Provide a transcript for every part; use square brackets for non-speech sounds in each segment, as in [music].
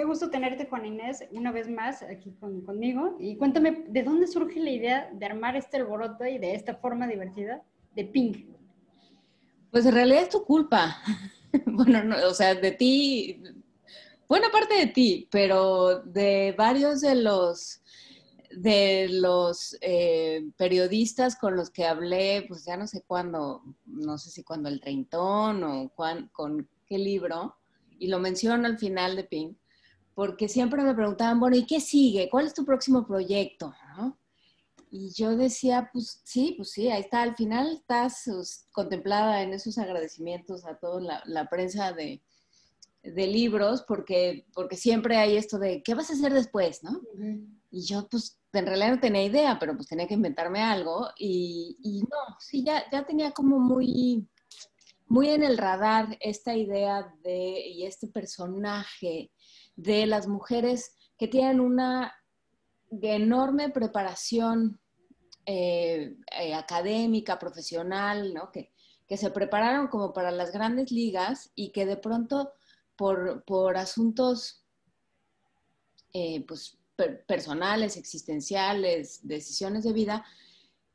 Qué gusto tenerte, Juan Inés, una vez más aquí conmigo. Y cuéntame, ¿de dónde surge la idea de armar este alboroto y de esta forma divertida de Pink? Pues en realidad es tu culpa. [laughs] bueno, no, o sea, de ti, buena parte de ti, pero de varios de los de los eh, periodistas con los que hablé, pues ya no sé cuándo, no sé si cuando el treintón o con qué libro, y lo menciono al final de Pink, porque siempre me preguntaban, bueno, ¿y qué sigue? ¿Cuál es tu próximo proyecto? Y yo decía, pues sí, pues sí, ahí está, al final estás pues, contemplada en esos agradecimientos a toda la, prensa de, libros, porque, porque siempre hay esto de, ¿qué vas a hacer después? ¿no? Y yo, pues, en realidad no tenía idea, pero pues tenía que inventarme algo. Y, y no, sí, ya, ya tenía como muy, muy en el radar esta idea de, y este personaje de las mujeres que tienen una enorme preparación eh, eh, académica, profesional, ¿no? que, que, se prepararon como para las grandes ligas y que de pronto por, por asuntos eh, pues, personales, existenciales, decisiones de vida,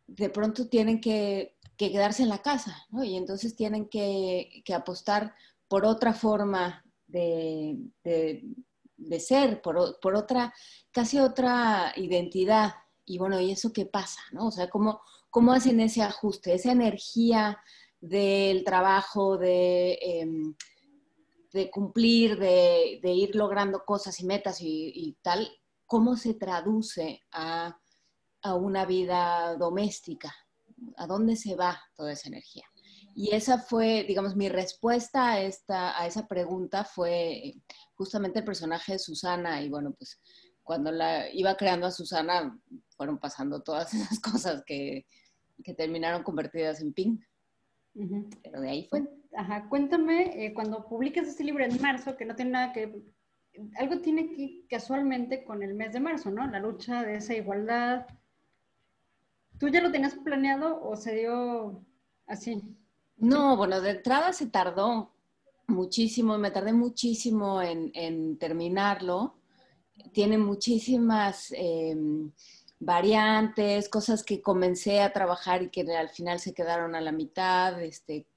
de pronto tienen que, que quedarse en la casa, ¿no? Y entonces tienen que, que apostar por otra forma de, de ser, por, por, otra, casi otra identidad. Y bueno, ¿y eso qué pasa? ¿no? O sea, ¿cómo, cómo hacen ese ajuste, esa energía del trabajo, de, em, de cumplir, de, de, ir logrando cosas y metas y, y tal? ¿Cómo se traduce a, a una vida doméstica? ¿A dónde se va toda esa energía? Y esa fue, digamos, mi respuesta a, esta, a esa pregunta fue justamente el personaje de Susana. Y bueno, pues cuando la iba creando a Susana, fueron pasando todas [laughs] esas cosas que, que terminaron convertidas en Pink. Pero de ahí fue. Ajá, cuéntame, eh, cuando publicas este libro en marzo, que no tiene nada que... Algo tiene que casualmente con el mes de marzo, ¿no? La lucha de esa igualdad. ¿Tú ya lo tenías planeado o se dio así? No, bueno, de entrada se tardó muchísimo, me tardé muchísimo en, terminarlo. Tiene muchísimas em, variantes, cosas que comencé a trabajar y que al final se quedaron a la mitad, este,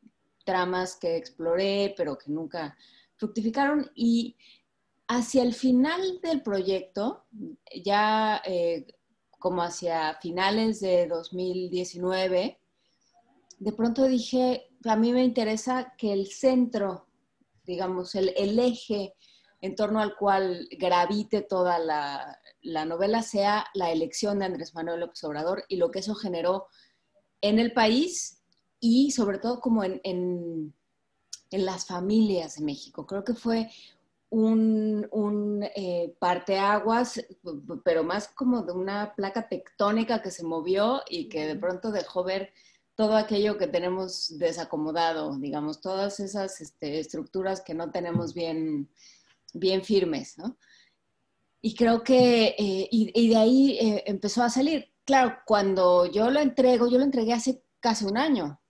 tramas que exploré, pero que nunca fructificaron. Y hacia el final del proyecto, ya eh, como hacia finales de 2019, de pronto dije, a mí me interesa que el centro, digamos, el, eje en torno al cual gravite toda la, novela sea la elección de Andrés Manuel López Obrador y lo que eso generó en el país y sobre todo como en, las familias de México. Creo que fue un, un eh, parteaguas, pero más como de una placa tectónica que se movió y que de pronto dejó ver todo aquello que tenemos desacomodado, digamos, todas esas este, estructuras que no tenemos bien, bien firmes, ¿no? Y creo que, eh, y, de ahí eh, empezó a salir. Claro, cuando yo lo entrego, yo lo entregué hace casi un año.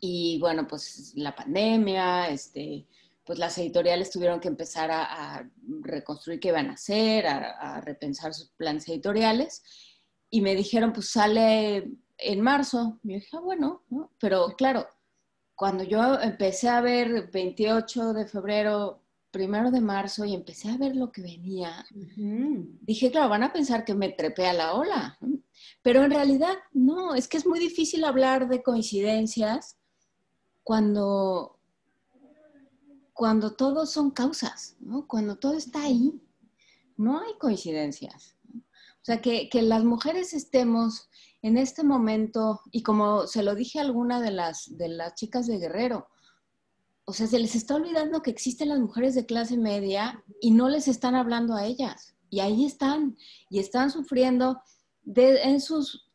Y bueno, pues la pandemia, este, pues las editoriales tuvieron que empezar a, reconstruir qué iban a hacer, a, a repensar sus planes editoriales. Y me dijeron, pues sale en marzo. me dije, ah, bueno, ¿no? Pero claro, cuando yo empecé a ver 28 de febrero, primero de marzo y empecé a ver lo que venía, dije, claro, van a pensar que me trepé a la ola. Pero en realidad no, es que es muy difícil hablar de coincidencias cuando, cuando todo son causas, ¿no? cuando todo está ahí. No hay coincidencias. O sea, que, que las mujeres estemos en este momento, y como se lo dije a alguna de las, de las chicas de Guerrero, o sea, se les está olvidando que existen las mujeres de clase media y no les están hablando a ellas. Y ahí están, y están sufriendo en, sus,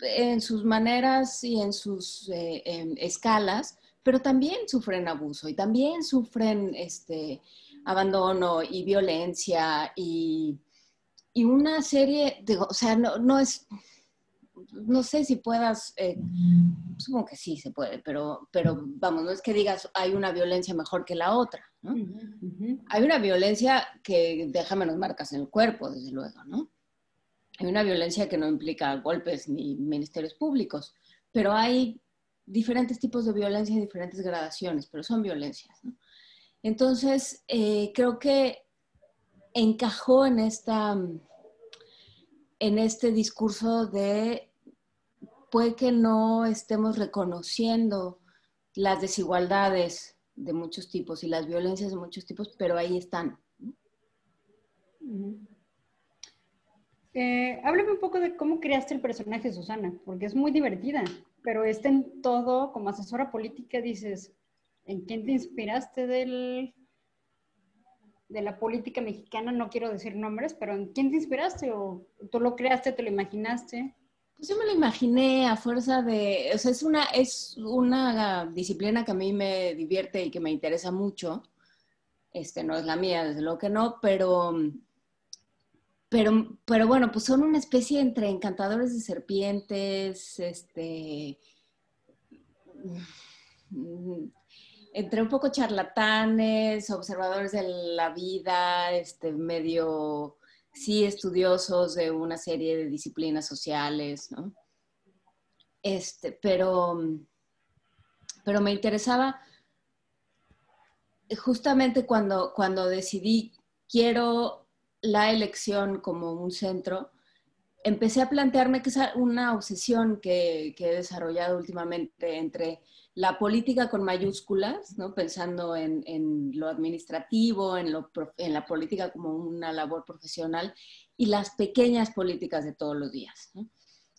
en sus maneras y en sus eh, escalas, pero también sufren abuso y también sufren este, abandono y violencia y, y una serie, de, o sea, no, no es no sé si puedas, eh, supongo que sí se puede, pero, pero vamos, no es que digas hay una violencia mejor que la otra, ¿no? Hay una violencia que deja menos marcas en el cuerpo, desde luego, ¿no? Hay una violencia que no implica golpes ni ministerios públicos, pero hay diferentes tipos de violencia y diferentes gradaciones, pero son violencias, ¿no? Entonces, eh, creo que encajó en esta en este discurso de puede que no estemos reconociendo las desigualdades de muchos tipos y las violencias de muchos tipos, pero ahí están. Eh, háblame un poco de cómo creaste el personaje Susana, porque es muy divertida, pero está en todo, como asesora política, dices, ¿en quién te inspiraste del, de la política mexicana? No quiero decir nombres, pero ¿en quién te inspiraste? ¿O tú lo creaste, te lo imaginaste? Pues yo me lo imaginé a fuerza de, o sea, es una, es una disciplina que a mí me divierte y que me interesa mucho. Este, no es la mía, desde luego que no, pero, pero, pero bueno, pues son una especie entre encantadores de serpientes, este, entre un poco charlatanes, observadores de la vida, este, medio sí estudiosos de una serie de disciplinas sociales, ¿no? Este, pero, pero me interesaba justamente cuando, cuando decidí quiero la elección como un centro, empecé a plantearme que es una obsesión que, que he desarrollado últimamente entre la política con mayúsculas, ¿no? pensando en, lo administrativo, en, la política como una labor profesional y las pequeñas políticas de todos los días.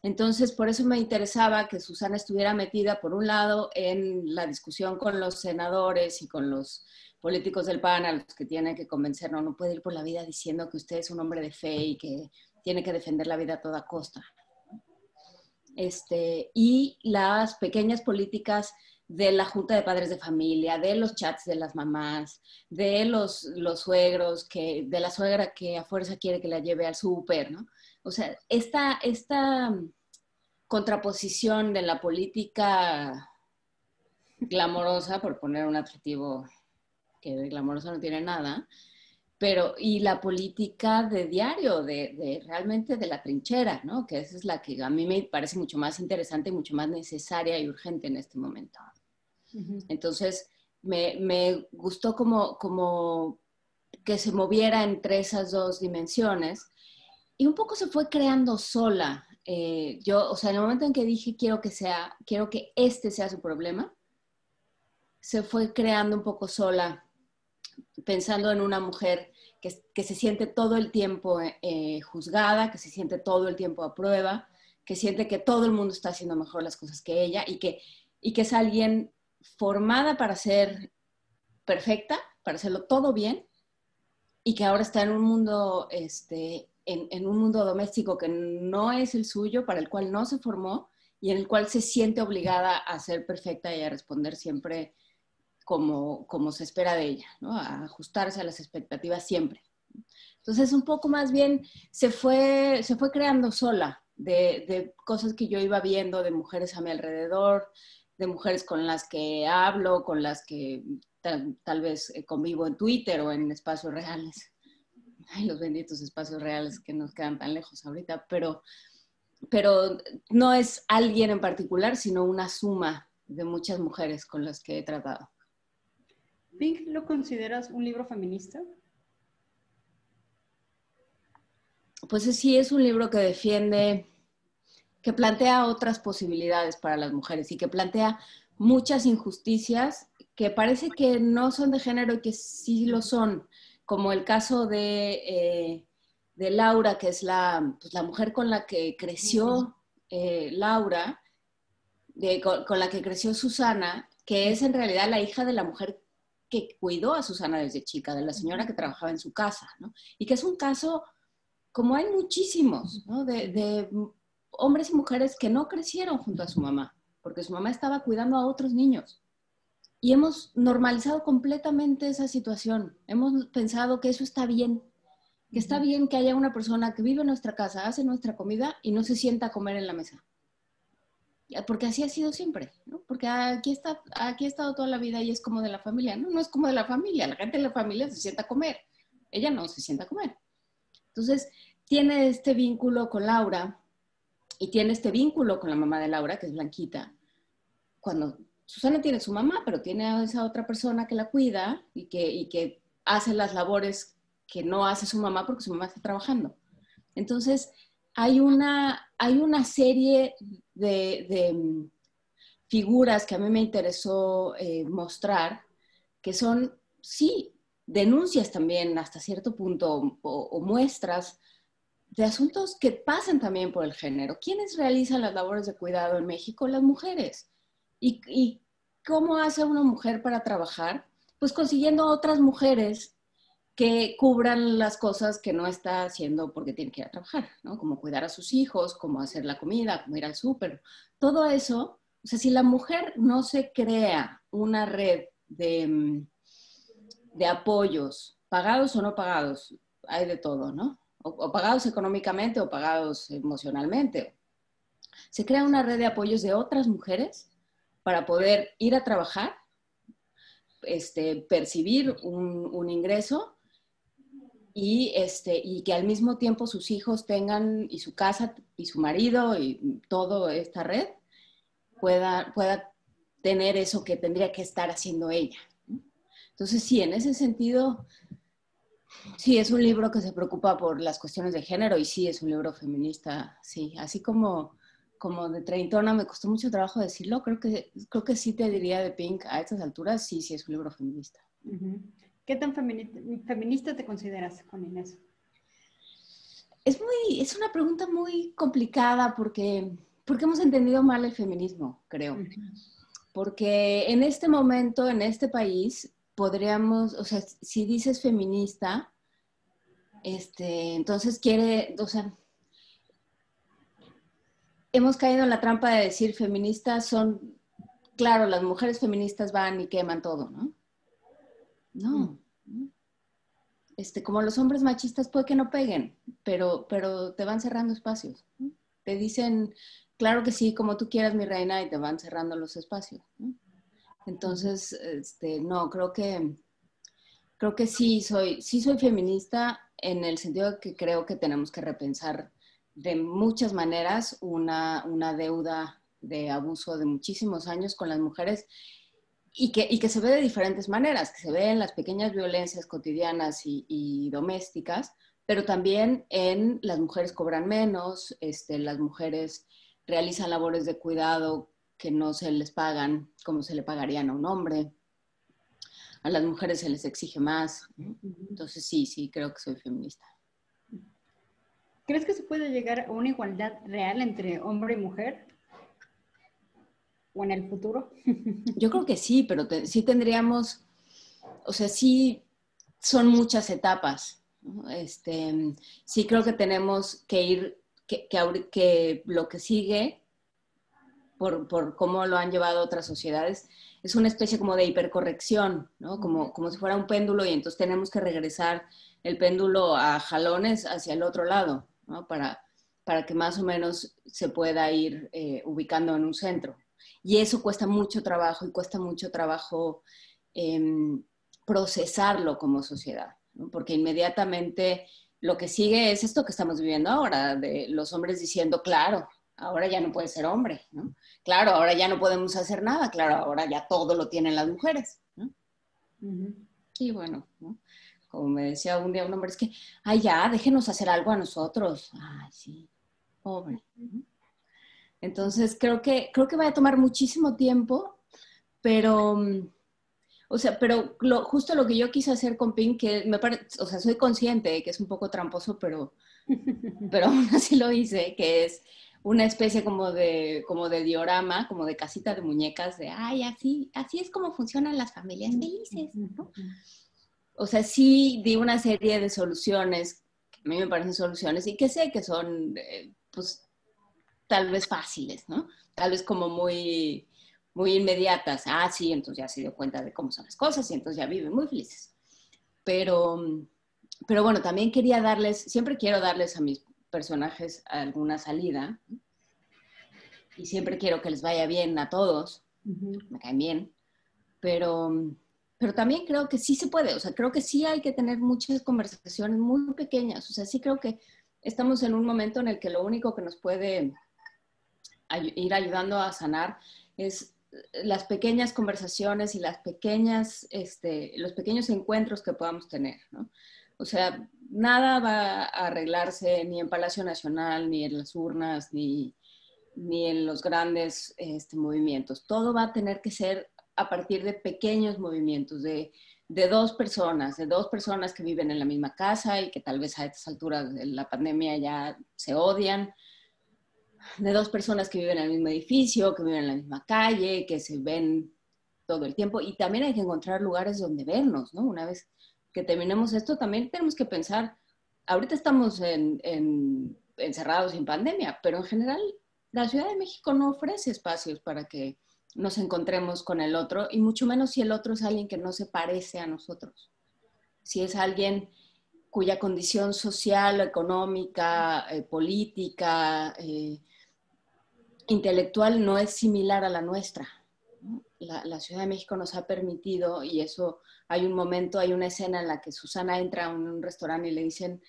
Entonces, por eso me interesaba que Susana estuviera metida, por un lado, en la discusión con los senadores y con los políticos del PAN a los que tiene que convencer, no, no puede ir por la vida diciendo que usted es un hombre de fe y que tiene que defender la vida a toda costa este, y las pequeñas políticas de la Junta de Padres de Familia, de los chats de las mamás, de los, los suegros, que, de la suegra que a fuerza quiere que la lleve al súper, ¿no? O sea, esta, esta contraposición de la política glamorosa, por poner un adjetivo que de glamorosa no tiene nada, pero y la política de diario, de, realmente de la trinchera, ¿no? Que esa es la que a mí me parece mucho más interesante y mucho más necesaria y urgente en este momento. Entonces, me, gustó como, como que se moviera entre esas dos dimensiones y un poco se fue creando sola. Eh, yo, o sea, en el momento en que dije quiero que sea, quiero que este sea su problema, se fue creando un poco sola pensando en una mujer que, se siente todo el tiempo eh, juzgada, que se siente todo el tiempo a prueba, que siente que todo el mundo está haciendo mejor las cosas que ella y que, y que es alguien formada para ser perfecta, para hacerlo todo bien, y que ahora está en un mundo, este, en, en, un mundo doméstico que no es el suyo, para el cual no se formó y en el cual se siente obligada a ser perfecta y a responder siempre como, como se espera de ella, ¿no? a ajustarse a las expectativas siempre. Entonces, un poco más bien se fue, se fue creando sola de, de cosas que yo iba viendo, de mujeres a mi alrededor, de mujeres con las que hablo, con las que tal, vez eh, convivo en Twitter o en espacios reales. Ay, los benditos espacios reales que nos quedan tan lejos ahorita, pero, pero no es alguien en particular, sino una suma de muchas mujeres con las que he tratado. ¿Pink lo consideras un libro feminista? Pues sí, es un libro que defiende, que plantea otras posibilidades para las mujeres y que plantea muchas injusticias que parece que no son de género y que sí lo son, como el caso de, eh, de Laura, que es la, pues, la, mujer con la que creció eh, Laura, con, con, la que creció Susana, que es en realidad la hija de la mujer que cuidó a Susana desde chica, de la señora que trabajaba en su casa, ¿no? Y que es un caso, como hay muchísimos, ¿no? De, hombres y mujeres que no crecieron junto a su mamá, porque su mamá estaba cuidando a otros niños. Y hemos normalizado completamente esa situación. Hemos pensado que eso está bien, que está bien que haya una persona que vive en nuestra casa, hace nuestra comida y no se sienta a comer en la mesa. Porque así ha sido siempre, ¿no? Porque aquí, está, aquí ha estado toda la vida y es como de la familia, ¿no? No es como de la familia, la gente de la familia se sienta a comer, ella no se sienta a comer. Entonces, tiene este vínculo con Laura y tiene este vínculo con la mamá de Laura, que es Blanquita, cuando Susana tiene su mamá, pero tiene a esa otra persona que la cuida y que, y que hace las labores que no hace su mamá porque su mamá está trabajando. Entonces, hay una, hay una serie de, mm, figuras que a mí me interesó eh, mostrar, que son, sí, denuncias también hasta cierto punto o, muestras de asuntos que pasan también por el género. ¿Quiénes realizan las labores de cuidado en México? Las mujeres. ¿Y, y cómo hace una mujer para trabajar? Pues consiguiendo otras mujeres que cubran las cosas que no está haciendo porque tiene que ir a trabajar, ¿no? Como cuidar a sus hijos, como hacer la comida, como ir al súper. Todo eso, o sea, si la mujer no se crea una red de, mm, de apoyos, pagados o no pagados, hay de todo, ¿no? O, pagados económicamente o pagados emocionalmente. Se crea una red de apoyos de otras mujeres para poder ir a trabajar, este, percibir un, un ingreso y, este, y que al mismo tiempo sus hijos tengan, y su casa, y su marido, y toda esta red, pueda, pueda tener eso que tendría que estar haciendo ella. Entonces, sí, en ese sentido, sí, es un libro que se preocupa por las cuestiones de género y sí, es un libro feminista, sí, así como, como de treintona me costó mucho trabajo decirlo, creo que, creo que sí te diría de Pink a estas alturas, sí, sí es un libro feminista. ¿Qué tan feminista te consideras, con Inés? Es, muy, es una pregunta muy complicada porque, porque hemos entendido mal el feminismo, creo. Porque en este momento, en este país, podríamos, o sea, si dices feminista, este, entonces quiere, o sea, hemos caído en la trampa de decir feministas son, claro, las mujeres feministas van y queman todo, ¿no? No. Este, como los hombres machistas puede que no peguen, pero, pero te van cerrando espacios. Te dicen, claro que sí, como tú quieras, mi reina, y te van cerrando los espacios. Entonces, este, no, creo que, creo que sí soy, sí soy feminista en el sentido de que creo que tenemos que repensar de muchas maneras una, una deuda de abuso de muchísimos años con las mujeres y que, y que, se ve de diferentes maneras, que se ve en las pequeñas violencias cotidianas y, domésticas, pero también en las mujeres cobran menos, este, las mujeres realizan labores de cuidado que no se les pagan como se le pagarían a un hombre. A las mujeres se les exige más. Entonces sí, sí, creo que soy feminista. ¿Crees que se puede llegar a una igualdad real entre hombre y mujer? O en el futuro? Yo creo que sí, pero sí tendríamos, o sea, sí son muchas etapas. Este, sí creo que tenemos que ir, que, que, lo que sigue, por, por, cómo lo han llevado otras sociedades, es una especie como de hipercorrección, ¿no? Como, como si fuera un péndulo y entonces tenemos que regresar el péndulo a jalones hacia el otro lado, ¿no? Para, para que más o menos se pueda ir eh, ubicando en un centro. Y eso cuesta mucho trabajo y cuesta mucho trabajo em, procesarlo como sociedad, porque inmediatamente lo que sigue es esto que estamos viviendo ahora, de los hombres diciendo, claro, ahora ya no puede ser hombre, ¿no? Claro, ahora ya no podemos hacer nada, claro, ahora ya todo lo tienen las mujeres, ¿no? Y bueno, como me decía un día un hombre, es que, ay, ya, déjenos hacer algo a nosotros. Ay, sí, pobre. Entonces, creo que, creo que va a tomar muchísimo tiempo, pero, o sea, pero justo lo que yo quise hacer con Pink, que me parece, o sea, soy consciente de que es un poco tramposo, pero, [laughs] pero aún así lo hice, que es una especie como de, como de diorama, como de casita de muñecas, de, ay, así, así es como funcionan las familias felices, ¿no? O sea, sí di una serie de soluciones, que a mí me parecen soluciones, y que sé que son, eh, pues, tal vez fáciles, ¿no? Tal vez como muy, muy inmediatas. Ah, sí, entonces ya se dio cuenta de cómo son las cosas y entonces ya viven muy felices. Pero, pero bueno, también quería darles, siempre quiero darles a mis personajes alguna salida. y siempre quiero que les vaya bien a todos, me caen bien, pero, pero también creo que sí se puede, o sea, creo que sí hay que tener muchas conversaciones muy pequeñas, o sea, sí creo que estamos en un momento en el que lo único que nos puede ir ayudando a sanar es las pequeñas conversaciones y las pequeñas, este, los pequeños encuentros que podamos tener, ¿no? O sea, nada va a arreglarse ni en Palacio Nacional, ni en las urnas, ni, ni en los grandes este, movimientos. Todo va a tener que ser a partir de pequeños movimientos, de, de, dos personas, de dos personas que viven en la misma casa y que tal vez a estas alturas de la pandemia ya se odian, de dos personas que viven en el mismo edificio, que viven en la misma calle, que se ven todo el tiempo. Y también hay que encontrar lugares donde vernos, ¿no? Una vez que terminemos esto, también tenemos que pensar, ahorita estamos en, en, encerrados en pandemia, pero en general la Ciudad de México no ofrece espacios para que nos encontremos con el otro, y mucho menos si el otro es alguien que no se parece a nosotros. Si es alguien cuya condición social, económica, eh, política, eh, intelectual no es similar a la nuestra. La, Ciudad de México nos ha permitido, y eso hay un momento, hay una escena en la que Susana entra a un, restaurante y le dicen,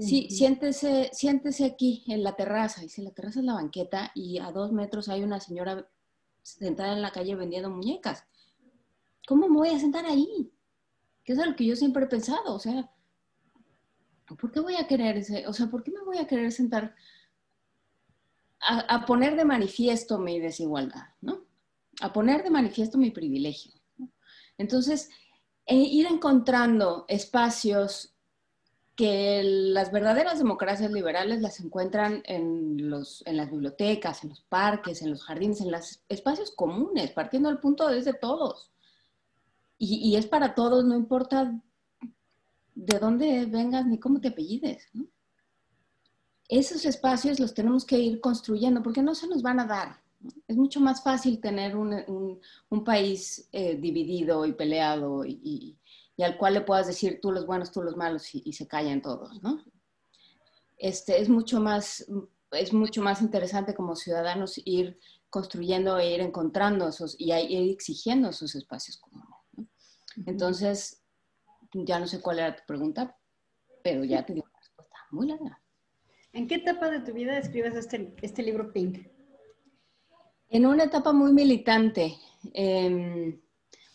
sí, siéntese, siéntese aquí en la terraza. Dice, la terraza es la banqueta y a dos metros hay una señora sentada en la calle vendiendo muñecas. ¿Cómo me voy a sentar ahí? Que es lo que yo siempre he pensado, o sea, ¿por qué voy a querer o sea, ¿por qué me voy a querer sentar a, poner de manifiesto mi desigualdad, ¿no? A poner de manifiesto mi privilegio. Entonces, e ir encontrando espacios que las verdaderas democracias liberales las encuentran en, los, en las bibliotecas, en los parques, en los jardines, en los espacios comunes, partiendo del punto de de todos. Y, y, es para todos, no importa de dónde vengas ni cómo te apellides. ¿no? Esos espacios los tenemos que ir construyendo porque no se nos van a dar. Es mucho más fácil tener un, país eh, dividido y peleado y, al cual le puedas decir tú los buenos, tú los malos y, se callan todos, ¿no? Este, es, mucho más, es mucho más interesante como ciudadanos ir construyendo e ir encontrando esos y ir exigiendo esos espacios comunes. Entonces, ya no sé cuál era tu pregunta, pero ya te digo una respuesta muy larga. ¿En qué etapa de tu vida escribes este, este libro Pink? En una etapa muy militante, em,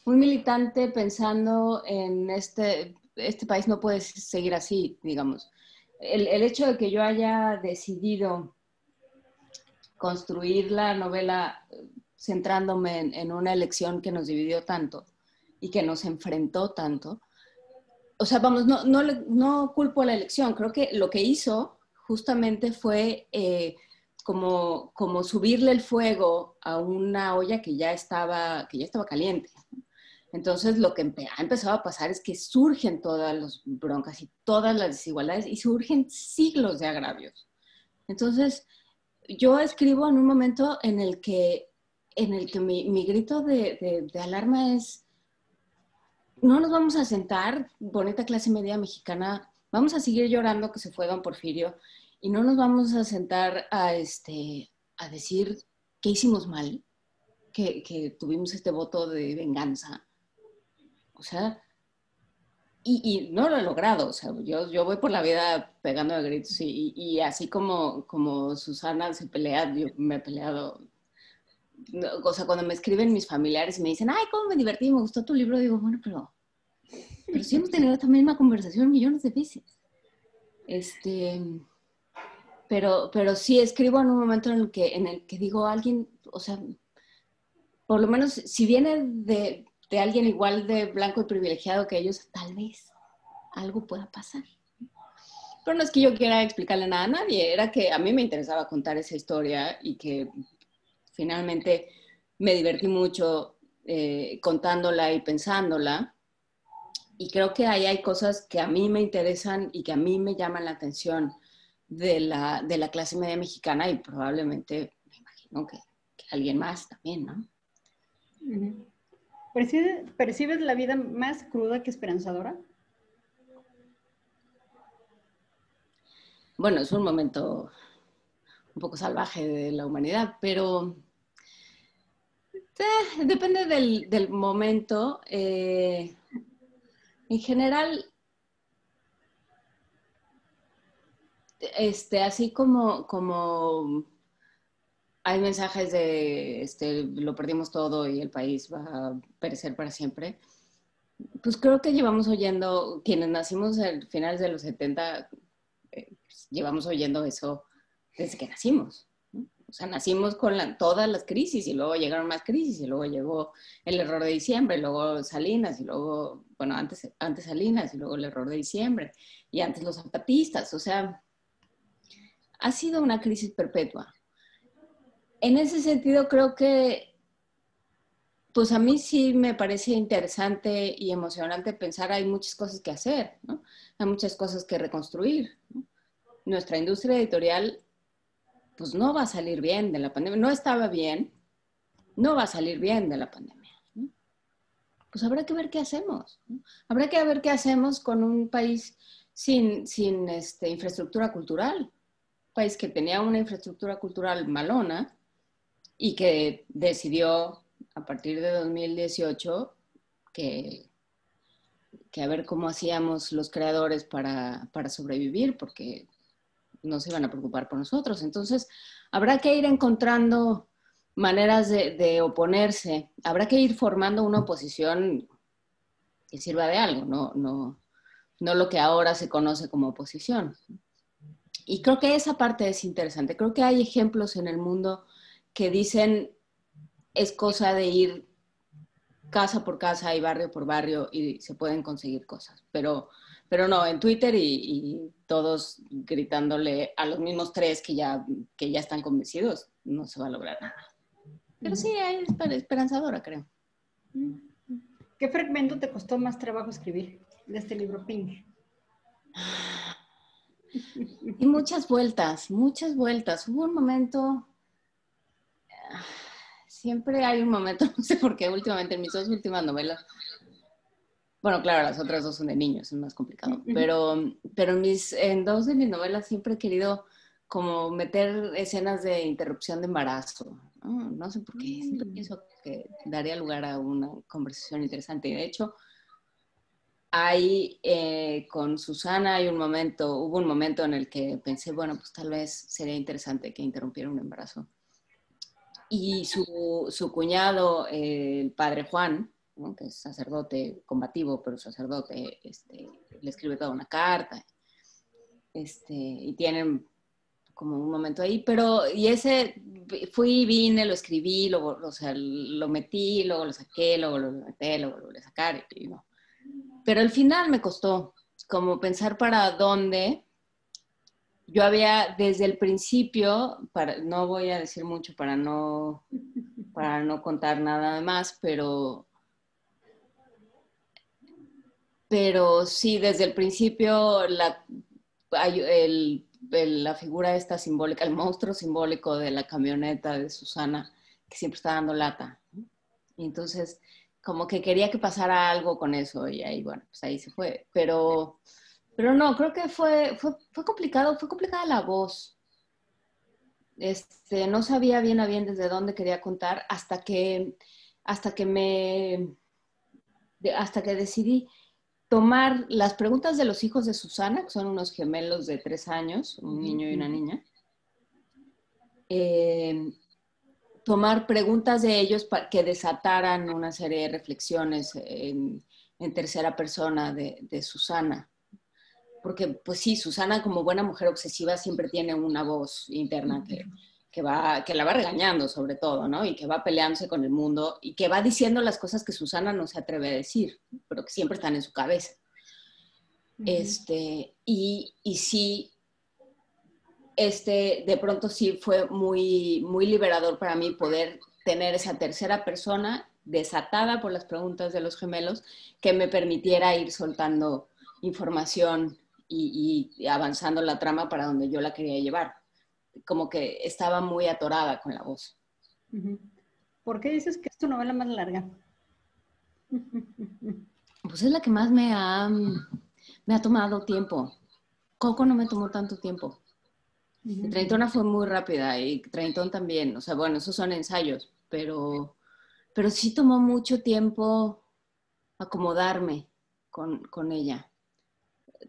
muy militante pensando en este, este país no puede seguir así, digamos. El, hecho de que yo haya decidido construir la novela centrándome en, una elección que nos dividió tanto y que nos enfrentó tanto, o sea, vamos, no, no, no culpo la elección, creo que lo que hizo justamente fue eh, como, como subirle el fuego a una olla que ya estaba, que ya estaba caliente. Entonces, lo que ha empezado a pasar es que surgen todas las broncas y todas las desigualdades y surgen siglos de agravios. Entonces, yo escribo en un momento en el que, en el que mi, mi grito de, de, alarma es, no nos vamos a sentar, bonita clase media mexicana, vamos a seguir llorando que se fue don Porfirio y no nos vamos a sentar a, este, a decir qué hicimos mal, que, que tuvimos este voto de venganza. O sea, y, y, no lo he logrado, o sea, yo, yo voy por la vida pegando de gritos y, y, así como, como Susana se pelea, yo me he peleado. O sea, cuando me escriben mis familiares y me dicen, ay, cómo me divertí, me gustó tu libro, digo, bueno, pero, pero sí hemos tenido esta misma conversación millones de veces. Este, pero, pero sí escribo en un momento en el que, en el que digo a alguien, o sea, por lo menos si viene de, de alguien igual de blanco y privilegiado que ellos, tal vez algo pueda pasar. Pero no es que yo quiera explicarle nada a nadie, era que a mí me interesaba contar esa historia y que finalmente me divertí mucho eh, contándola y pensándola. Y creo que ahí hay cosas que a mí me interesan y que a mí me llaman la atención de la, de la clase media mexicana y probablemente, me imagino que, alguien más también, ¿no? ¿Percibes, la vida más cruda que esperanzadora? Bueno, es un momento, un poco salvaje de la humanidad, pero eh, depende del, momento. Eh, en general, este, así como, como hay mensajes de este, lo perdimos todo y el país va a perecer para siempre, pues creo que llevamos oyendo, quienes nacimos en finales de los 70, eh, pues llevamos oyendo eso desde que nacimos. O sea, nacimos con todas las crisis y luego llegaron más crisis y luego llegó el error de diciembre, luego Salinas y luego, bueno, antes, antes Salinas y luego el error de diciembre y antes los zapatistas. O sea, ha sido una crisis perpetua. En ese sentido, creo que, pues a mí sí me parece interesante y emocionante pensar, hay muchas cosas que hacer, ¿no? Hay muchas cosas que reconstruir. Nuestra industria editorial, pues no va a salir bien de la pandemia. No estaba bien, no va a salir bien de la pandemia. Pues habrá que ver qué hacemos. Habrá que ver qué hacemos con un país sin, sin este, infraestructura cultural país que tenía una infraestructura cultural malona y que decidió a partir de 2018 que, que a ver cómo hacíamos los creadores para, para sobrevivir, porque no se iban a preocupar por nosotros. Entonces, habrá que ir encontrando maneras de, de, oponerse, habrá que ir formando una oposición que sirva de algo, no, no, no lo que ahora se conoce como oposición. Y creo que esa parte es interesante. Creo que hay ejemplos en el mundo que dicen es cosa de ir casa por casa y barrio por barrio y se pueden conseguir cosas. Pero, pero no, en Twitter y, todos gritándole a los mismos tres que ya, que ya están convencidos, no se va a lograr nada. Pero sí, es esperanzadora, creo. ¿Qué fragmento te costó más trabajo escribir de este libro Pink? Y muchas vueltas, muchas vueltas. Hubo un momento, siempre hay un momento, [laughs] no sé por qué últimamente en mis dos últimas novelas, bueno, claro, las otras dos son de niños, es más complicado, pero, pero mis, en dos de mis novelas siempre he querido como meter escenas de interrupción de embarazo. No, sé por qué, siempre mm. pienso que daría lugar a una conversación interesante. De hecho, Ahí eh, con Susana hay un momento, hubo un momento en el que pensé, bueno, pues tal vez sería interesante que interrumpiera un embarazo. Y su, cuñado, el padre Juan, que es sacerdote combativo, pero sacerdote, este, le escribe toda una carta. Este, y tienen como un momento ahí, pero y ese fui, vine, lo escribí, luego, o sea, lo metí, luego lo saqué, luego lo metí, luego lo volví a sacar y no. Pero al final me costó como pensar para dónde. Yo había desde el principio, no voy a decir mucho para no, para no contar nada más, pero, pero sí, desde el principio la, la figura esta simbólica, el monstruo simbólico de la camioneta de Susana, que siempre está dando lata. Entonces como que quería que pasara algo con eso y ahí, bueno, pues ahí se fue. Pero, pero no, creo que fue, fue, fue complicado, fue complicada la voz. Este, no sabía bien a bien desde dónde quería contar hasta que, hasta que me, hasta que decidí tomar las preguntas de los hijos de Susana, que son unos gemelos de tres años, un niño y una niña, eh, tomar preguntas de ellos para que desataran una serie de reflexiones en, tercera persona de, Susana. Porque, pues sí, Susana como buena mujer obsesiva siempre tiene una voz interna que, que, va, que la va regañando sobre todo, ¿no? Y que va peleándose con el mundo y que va diciendo las cosas que Susana no se atreve a decir, pero que siempre están en su cabeza. este, y, y sí, este, de pronto sí fue muy, muy liberador para mí poder tener esa tercera persona desatada por las preguntas de los gemelos que me permitiera ir soltando información y, avanzando la trama para donde yo la quería llevar. Como que estaba muy atorada con la voz. ¿Por qué dices que es tu novela más larga? [laughs] Pues es la que más me ha, me ha tomado tiempo. Coco no me tomó tanto tiempo. Treintona fue muy rápida y Treintón también. O sea, bueno, esos son ensayos, pero, pero sí tomó mucho tiempo acomodarme con, con ella.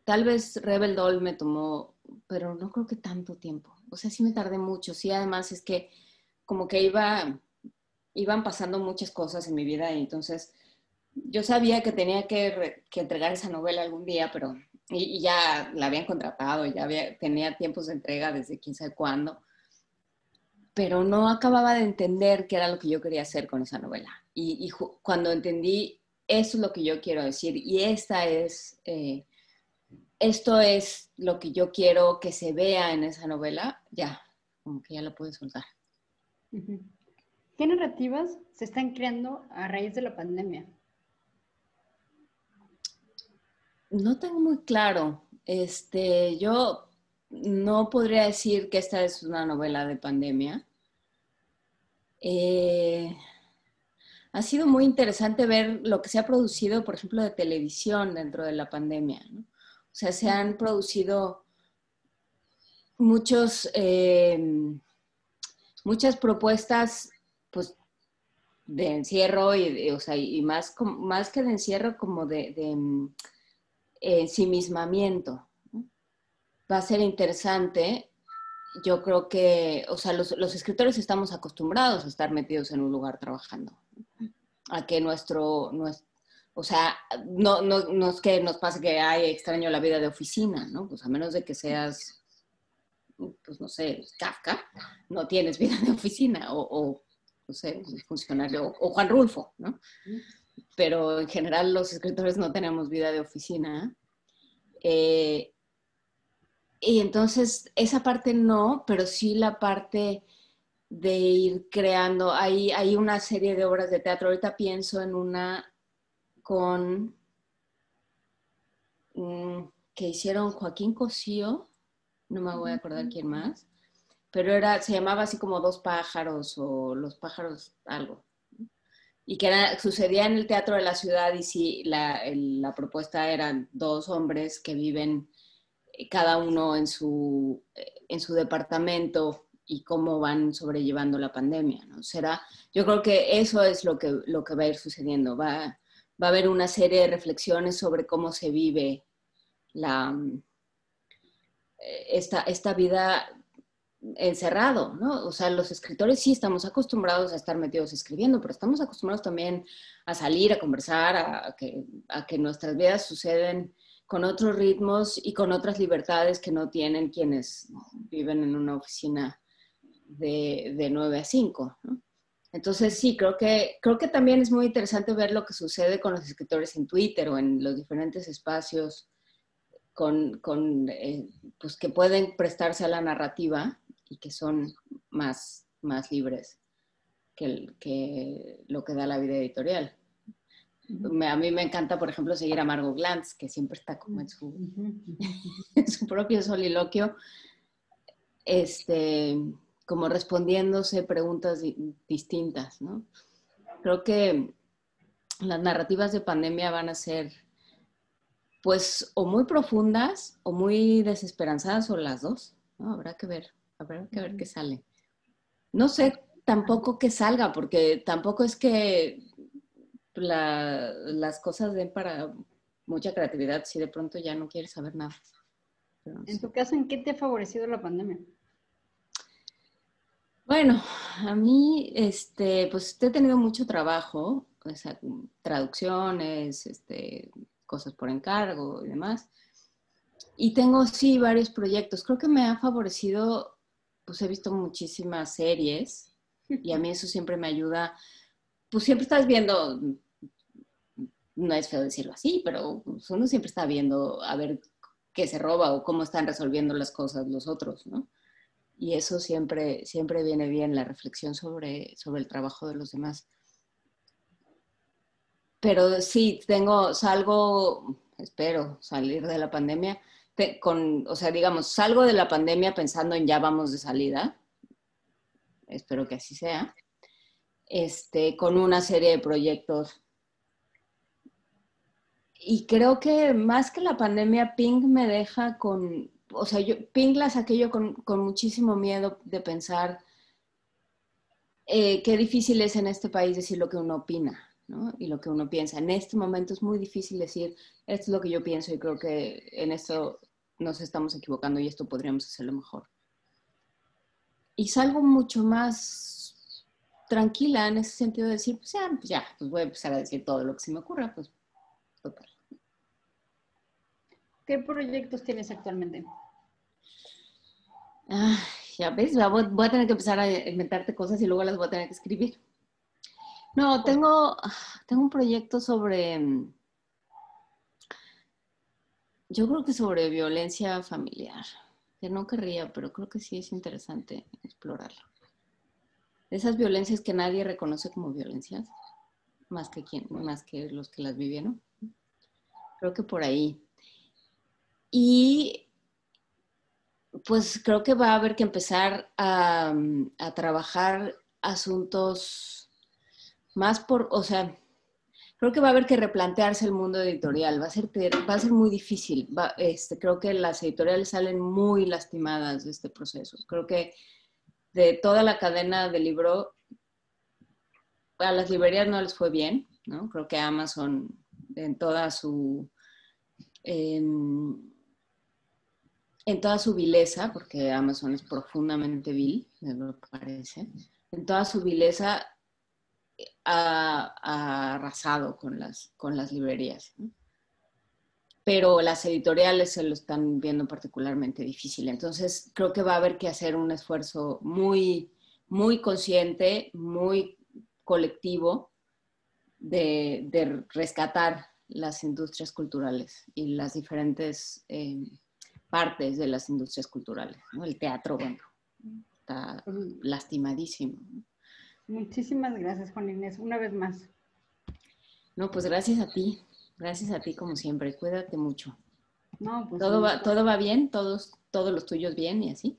Tal vez Rebel Doll me tomó, pero no creo que tanto tiempo. O sea, sí me tardé mucho. Sí, además es que como que iba, iban pasando muchas cosas en mi vida y entonces yo sabía que tenía que, entregar esa novela algún día, pero y, ya la habían contratado, ya tenía tiempos de entrega desde quién sabe cuándo, pero no acababa de entender qué era lo que yo quería hacer con esa novela. Y, cuando entendí, eso es lo que yo quiero decir y esta es, eh, esto es lo que yo quiero que se vea en esa novela, ya, como que ya lo puedo soltar. ¿Qué narrativas se están creando a raíz de la pandemia? No tengo muy claro. Este, yo no podría decir que esta es una novela de pandemia. Eh, ha sido muy interesante ver lo que se ha producido, por ejemplo, de televisión dentro de la pandemia. O sea, se han producido muchos, eh, muchas propuestas pues, de encierro y, o sea, y más, más que de encierro, como de ensimismamiento. Va a ser interesante. Yo creo que, o sea, los, escritores estamos acostumbrados a estar metidos en un lugar trabajando. A que nuestro, o sea, no, no, es que nos pase que hay extraño la vida de oficina, ¿no? Pues a menos de que seas, pues no sé, Kafka, no tienes vida de oficina, o, o no sé, funcionario, o Juan Rulfo, ¿no? Pero en general los escritores no tenemos vida de oficina. Eh, y entonces esa parte no, pero sí la parte de ir creando. Hay, hay una serie de obras de teatro. Ahorita pienso en una con mm, que hicieron Joaquín Cosío, no me voy a acordar quién más, pero era, se llamaba así como Dos pájaros o Los pájaros algo y que sucedía en el Teatro de la Ciudad y sí, la, la propuesta eran dos hombres que viven eh, cada uno en su, eh, en su departamento y cómo van sobrellevando la pandemia. ¿no? Será, yo creo que eso es lo que, lo que va a ir sucediendo. Va, va a haber una serie de reflexiones sobre cómo se vive la, eh, esta, esta vida encerrado, ¿no? O sea, los escritores sí estamos acostumbrados a estar metidos escribiendo, pero estamos acostumbrados también a salir, a conversar, a, que, a que, nuestras vidas suceden con otros ritmos y con otras libertades que no tienen quienes viven en una oficina de, de 9 a 5, ¿no? Entonces sí, creo que, creo que también es muy interesante ver lo que sucede con los escritores en Twitter o en los diferentes espacios con, con eh, pues que pueden prestarse a la narrativa y que son más, más libres que, que lo que da la vida editorial. a mí me encanta, por ejemplo, seguir a Margot Glantz, que siempre está como en su, [laughs] en su propio soliloquio, este, como respondiéndose preguntas distintas, ¿no? Creo que las narrativas de pandemia van a ser, pues, o muy profundas o muy desesperanzadas o las dos, ¿no? Habrá que ver. Habrá que ver qué sale. No sé tampoco qué salga, porque tampoco es que las cosas den para mucha creatividad si de pronto ya no quieres saber nada. en tu caso, ¿en qué te ha favorecido la pandemia? Bueno, a mí, este, pues he tenido mucho trabajo, o sea, traducciones, este, cosas por encargo y demás. Y tengo, sí, varios proyectos. Creo que me ha favorecido pues he visto muchísimas series y a mí eso siempre me ayuda. Pues siempre estás viendo, no es feo decirlo así, pero pues, uno siempre está viendo a ver qué se roba o cómo están resolviendo las cosas los otros, ¿no? Y eso siempre, siempre viene bien, la reflexión sobre, sobre el trabajo de los demás. Pero sí, tengo, salgo, espero salir de la pandemia con, o sea, digamos, salgo de la pandemia pensando en ya vamos de salida, espero que así sea, este, con una serie de proyectos. Y creo que más que la pandemia, Pink me deja con, o sea, yo, Pinglas aquello con, con muchísimo miedo de pensar eh, qué difícil es en este país decir lo que uno opina. ¿No? Y lo que uno piensa. En este momento es muy difícil decir, esto es lo que yo pienso y creo que en esto nos estamos equivocando y esto podríamos hacerlo mejor. Y salgo mucho más tranquila en ese sentido de decir, pues ya, pues ya, pues voy a empezar a decir todo lo que se me ocurra, pues total. ¿Qué proyectos tienes actualmente? Ah, ya ves, voy a tener que empezar a inventarte cosas y luego las voy a tener que escribir. No, tengo, tengo un proyecto sobre, yo creo que sobre violencia familiar, que no querría, pero creo que sí es interesante explorarlo. Esas violencias que nadie reconoce como violencias, más que, quien, más que los que las vivieron. Creo que por ahí. Y pues creo que va a haber que empezar a, a trabajar asuntos más por, o sea, creo que va a haber que replantearse el mundo editorial, va a ser, va a ser muy difícil, este, creo que las editoriales salen muy lastimadas de este proceso, creo que de toda la cadena del libro, a las librerías no les fue bien, ¿no? Creo que Amazon en toda su... en toda su vileza, porque Amazon es profundamente vil, me parece, en toda su vileza ha, arrasado con las, con las librerías. Pero las editoriales se lo están viendo particularmente difícil. Entonces, creo que va a haber que hacer un esfuerzo muy, muy consciente, muy colectivo de, rescatar las industrias culturales y las diferentes eh, partes de las industrias culturales. El teatro, bueno, está lastimadísimo. Muchísimas gracias, Juan Inés, una vez más. No, pues gracias a ti, gracias a ti como siempre, cuídate mucho. No, pues ¿Todo, va, ¿Todo va bien? ¿Todos, ¿Todos los tuyos bien y así?